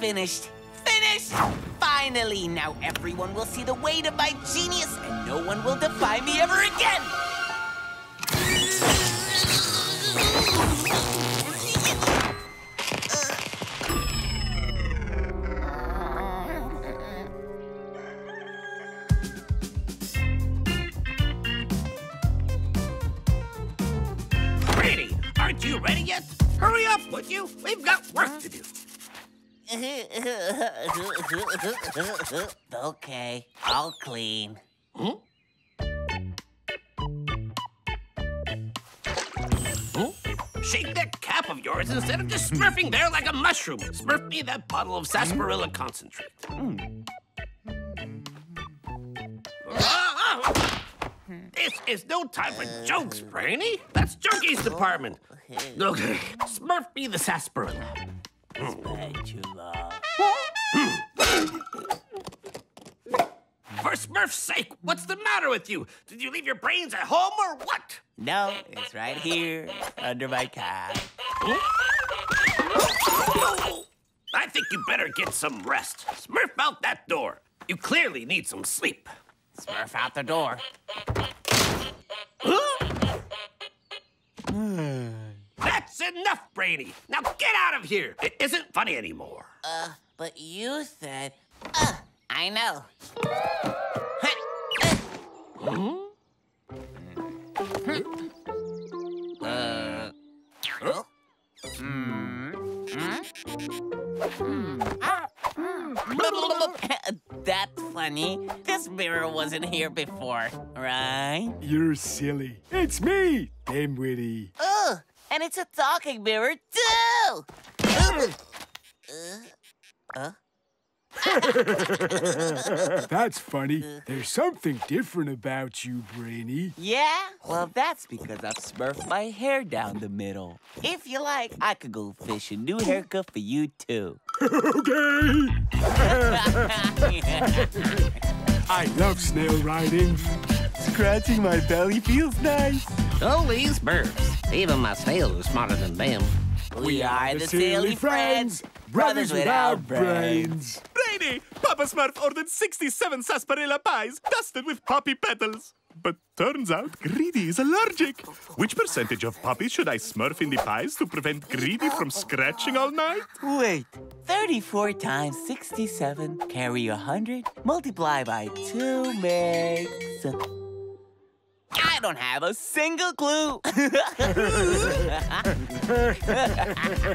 finished. Finished! Finally! Now everyone will see the weight of my genius, and no one will defy me ever again! Aren't you ready yet? Hurry up, would you? We've got work to do. okay, I'll clean. Hmm. Shake that cap of yours instead of just smurfing there like a mushroom. Smurf me that bottle of sarsaparilla concentrate. Ah. This is no time for jokes, Brainy. That's Jokey's department. Okay, smurf me the sarsaparilla. Spatula. For Smurf's sake, what's the matter with you? Did you leave your brains at home or what? No, it's right here, under my cap. I think you better get some rest. Smurf out that door. You clearly need some sleep. Smurf out the door. Enough, Brainy. Now get out of here. It isn't funny anymore. Uh, but you said. Uh, I know. Uh. huh? That's funny. This mirror wasn't here before, right? You're silly. It's me, Dimwitty. Ugh, and it's a talking mirror too. Ugh. Uh, That's funny. There's something different about you, Brainy. yeah? Well, that's because I've smurfed my hair down the middle. If you like, I could go fish a new haircut for you too. Okay. I love snail riding. Scratching my belly feels nice. Oh, these Smurfs. Even my snail is smarter than them. We are the silly friends, brothers without brains. Brainy! Papa Smurf ordered 67 sarsaparilla pies dusted with poppy petals. But turns out Greedy is allergic. Which percentage of poppies should I smurf in the pies to prevent Greedy from scratching all night? Wait, 34 times 67 carry 100, multiply by 2 makes... I don't have a single clue.